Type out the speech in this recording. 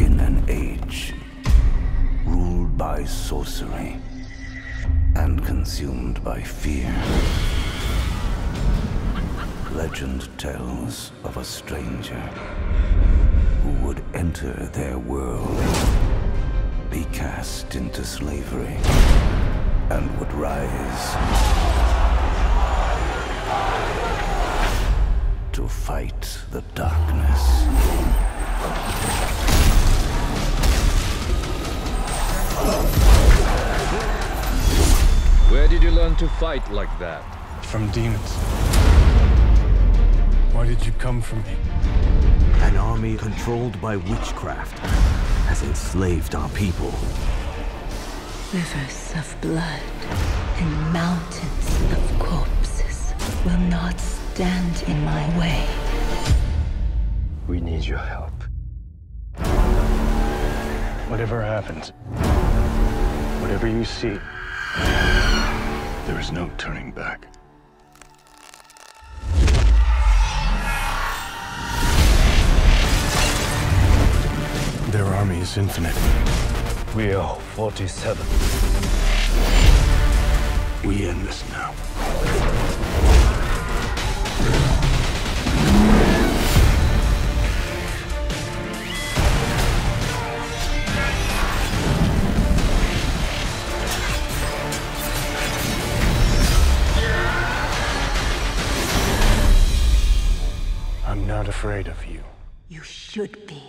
In an age ruled by sorcery and consumed by fear, legend tells of a stranger who would enter their world, be cast into slavery, and would rise to fight the darkness. Where did you learn to fight like that? From demons. Why did you come for me? An army controlled by witchcraft has enslaved our people. Rivers of blood and mountains of corpses will not stand in my way. We need your help. Whatever happens, whatever you see, there is no turning back. Their army is infinite. We are 47. We end this now. Afraid of you. You should be.